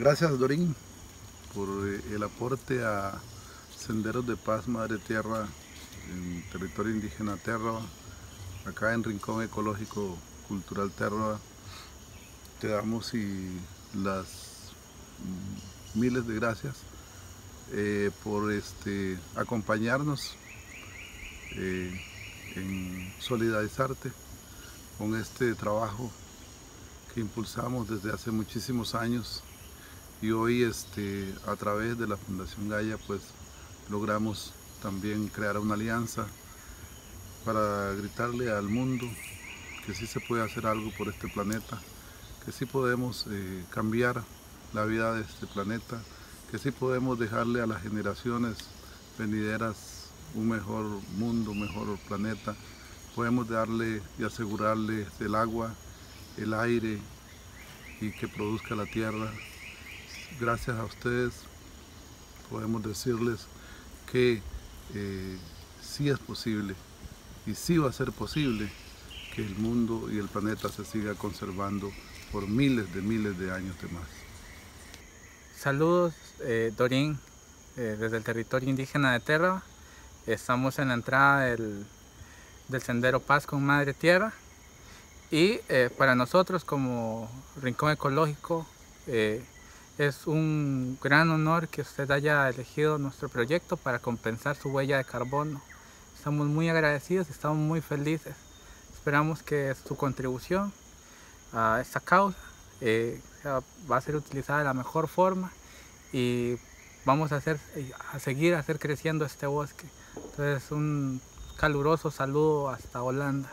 Gracias Dorín por eh, el aporte a Senderos de Paz Madre Tierra en territorio indígena Terra, acá en Rincón Ecológico Cultural Terra. Te damos y las miles de gracias eh, por este, acompañarnos eh, en solidarizarte con este trabajo que impulsamos desde hace muchísimos años y hoy este, a través de la Fundación Gaia pues logramos también crear una alianza para gritarle al mundo que sí se puede hacer algo por este planeta, que sí podemos eh, cambiar la vida de este planeta, que sí podemos dejarle a las generaciones venideras un mejor mundo, un mejor planeta, podemos darle y asegurarle el agua, el aire y que produzca la tierra. Gracias a ustedes podemos decirles que eh, sí es posible y sí va a ser posible que el mundo y el planeta se siga conservando por miles de miles de años de más. Saludos, eh, Dorín, eh, desde el territorio indígena de Terra. Estamos en la entrada del, del Sendero Paz con Madre Tierra. Y eh, para nosotros como Rincón Ecológico es un gran honor que usted haya elegido nuestro proyecto para compensar su huella de carbono. Estamos muy agradecidos, estamos muy felices. Esperamos que su contribución a esta causa eh, va a ser utilizada de la mejor forma y vamos a, hacer, a seguir a hacer creciendo este bosque. Entonces un caluroso saludo hasta Holanda.